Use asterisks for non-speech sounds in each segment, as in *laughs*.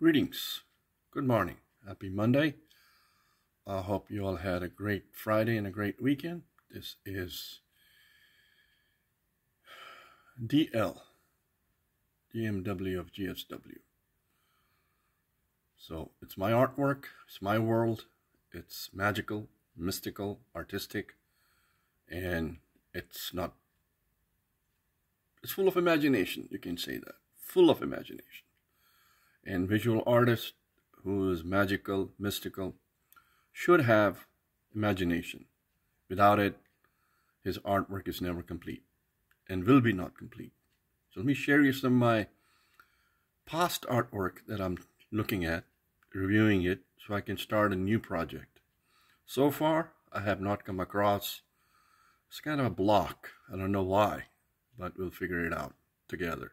Greetings. Good morning. Happy Monday. I hope you all had a great Friday and a great weekend. This is DL, JMW of GSW. So it's my artwork, it's my world, it's magical, mystical, artistic, and it's not, it's full of imagination, you can say that. Full of imagination and visual artist who is magical, mystical, should have imagination. Without it, his artwork is never complete and will be not complete. So let me share you some of my past artwork that I'm looking at, reviewing it, so I can start a new project. So far, I have not come across, it's kind of a block. I don't know why, but we'll figure it out together.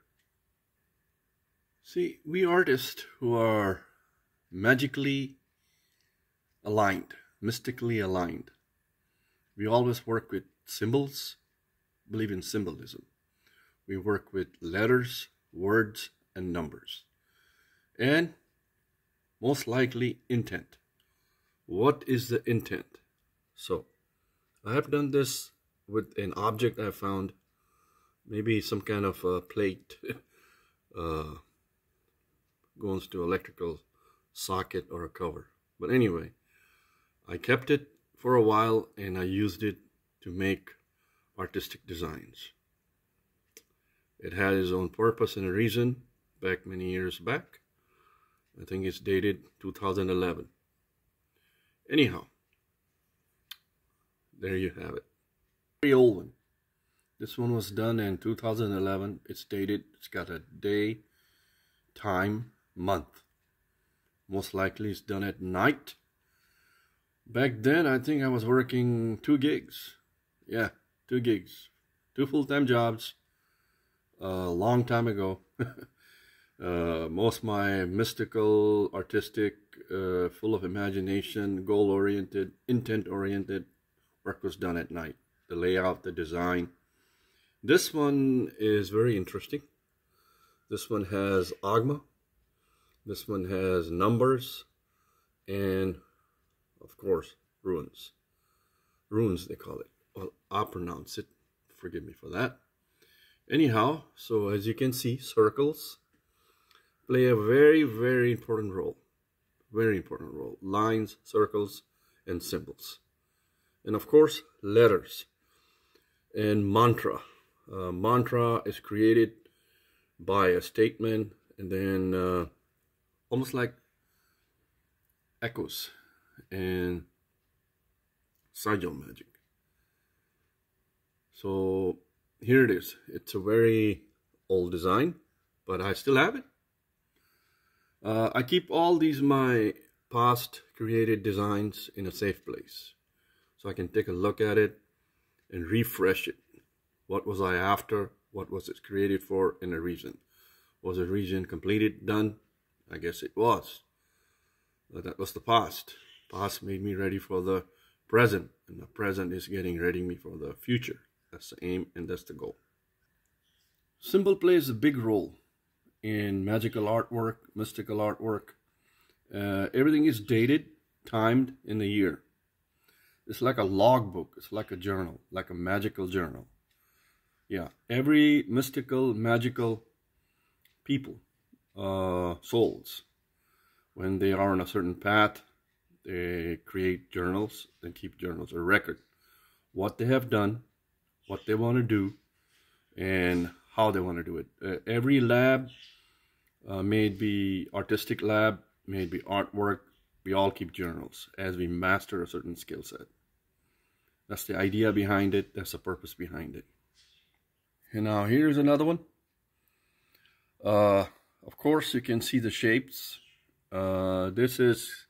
See, we artists who are magically aligned, mystically aligned, we always work with symbols, believe in symbolism. We work with letters, words, and numbers. And most likely intent. What is the intent? So, I have done this with an object I found, maybe some kind of a plate. *laughs* uh, goes to electrical socket or a cover. But anyway, I kept it for a while and I used it to make artistic designs. It had its own purpose and a reason back many years back. I think it's dated 2011. Anyhow, there you have it. Very old one. This one was done in 2011. It's dated, it's got a day, time, month. Most likely it's done at night. Back then, I think I was working two gigs. Yeah, two gigs. Two full-time jobs. A uh, long time ago. *laughs* uh, most my mystical, artistic, uh, full of imagination, goal-oriented, intent-oriented work was done at night. The layout, the design. This one is very interesting. This one has Agma, this one has numbers and, of course, runes. Runes, they call it. Well, I'll pronounce it. Forgive me for that. Anyhow, so as you can see, circles play a very, very important role. Very important role. Lines, circles, and symbols. And of course, letters and mantra. Uh, mantra is created by a statement and then uh, almost like echoes and sigil magic. So here it is. It's a very old design, but I still have it. Uh, I keep all these my past created designs in a safe place so I can take a look at it and refresh it. What was I after? What was it created for and a reason? Was a reason completed, done, I guess it was. But that was the past. Past made me ready for the present, and the present is getting ready me for the future. That's the aim and that's the goal. Symbol plays a big role in magical artwork, mystical artwork. Uh, everything is dated, timed in the year. It's like a logbook. It's like a journal, like a magical journal. Yeah, every mystical, magical people uh, souls. When they are on a certain path, they create journals and keep journals, a record. What they have done, what they want to do, and how they want to do it. Uh, every lab, uh, may it be artistic lab, may it be artwork, we all keep journals as we master a certain skill set. That's the idea behind it. That's the purpose behind it. And now here's another one. Uh, course, you can see the shapes. Uh, this is,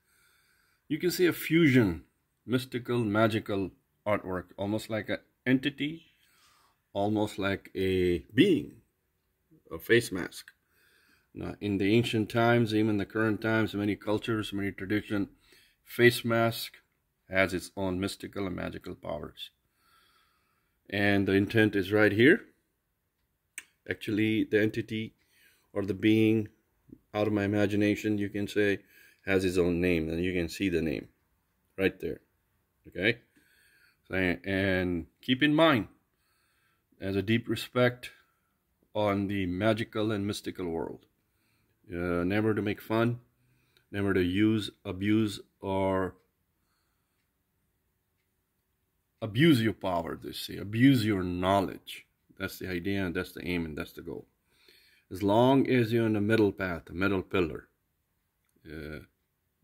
you can see a fusion, mystical, magical artwork, almost like an entity, almost like a being, a face mask. Now, in the ancient times, even the current times, many cultures, many tradition, face mask has its own mystical and magical powers. And the intent is right here. Actually, the entity or the being out of my imagination, you can say, has his own name, and you can see the name right there. Okay? And keep in mind, as a deep respect on the magical and mystical world. Uh, never to make fun, never to use, abuse, or abuse your power, they say, abuse your knowledge. That's the idea, and that's the aim, and that's the goal. As long as you're in the middle path, the middle pillar, uh,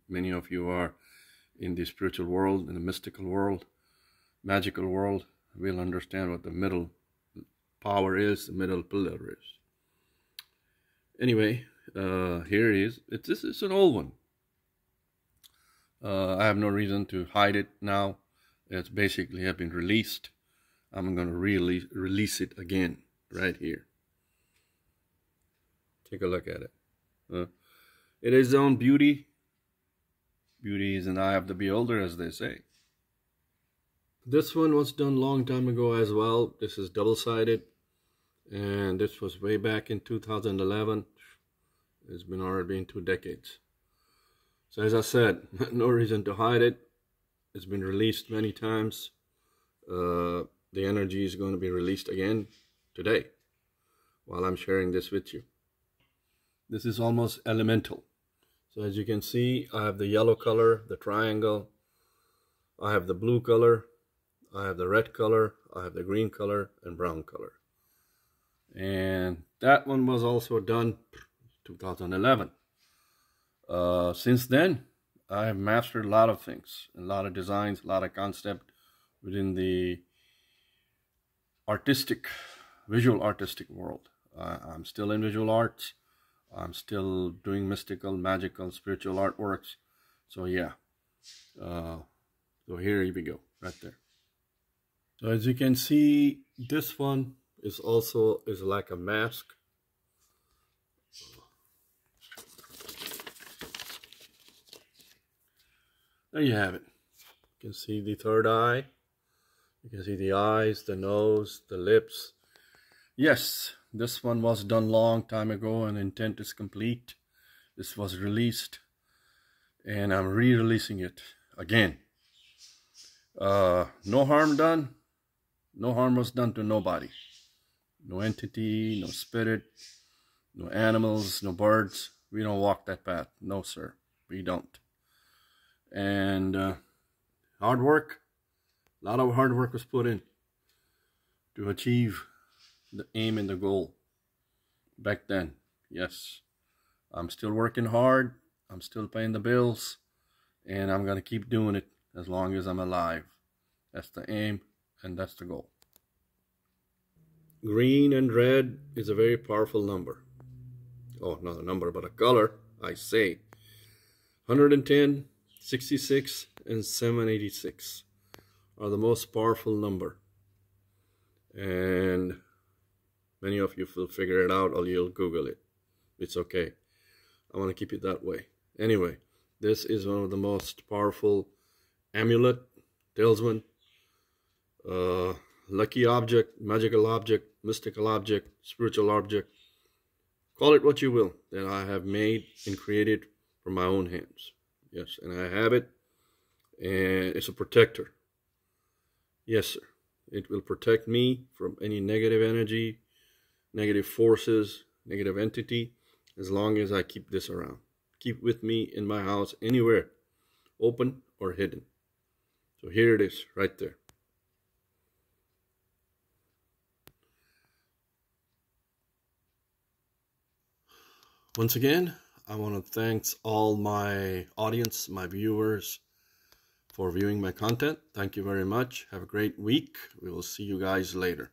many of you are in the spiritual world, in the mystical world, magical world, We'll understand what the middle power is, the middle pillar is. Anyway, uh, here it is. It's, this is an old one. Uh, I have no reason to hide it now. It's basically have been released. I'm going to release release it again right here. Take a look at it. Uh, it is own beauty. Beauty is an eye of the beholder, as they say. This one was done long time ago as well. This is double-sided. And this was way back in 2011. It's been already been two decades. So as I said, *laughs* no reason to hide it. It's been released many times. Uh, the energy is going to be released again today while I'm sharing this with you. This is almost elemental. So as you can see, I have the yellow color, the triangle. I have the blue color, I have the red color, I have the green color, and brown color. And that one was also done 2011. Uh, since then, I have mastered a lot of things, a lot of designs, a lot of concept within the artistic, visual artistic world. Uh, I'm still in visual arts. I'm still doing mystical, magical, spiritual artworks. So yeah. Uh, so here we go, right there. So as you can see, this one is also is like a mask. There you have it. You can see the third eye. You can see the eyes, the nose, the lips. Yes, this one was done long time ago and intent is complete. This was released and I'm re-releasing it again. Uh, no harm done, no harm was done to nobody. No entity, no spirit, no animals, no birds. We don't walk that path. No, sir. We don't. And uh, hard work, a lot of hard work was put in to achieve the aim and the goal back then. Yes, I'm still working hard. I'm still paying the bills. And I'm going to keep doing it as long as I'm alive. That's the aim and that's the goal. Green and red is a very powerful number. Oh, not a number, but a color, I say. 110, 66, and 786 are the most powerful number. And many of you will figure it out or you'll Google it. It's okay. I want to keep it that way. Anyway, this is one of the most powerful amulet, talisman, uh, lucky object, magical object, mystical object, spiritual object. Call it what you will, that I have made and created from my own hands. Yes, and I have it, and it's a protector. Yes, sir. It will protect me from any negative energy, negative forces, negative entity, as long as I keep this around. Keep with me in my house, anywhere, open or hidden. So here it is, right there. Once again, I want to thank all my audience, my viewers, for viewing my content. Thank you very much. Have a great week. We will see you guys later.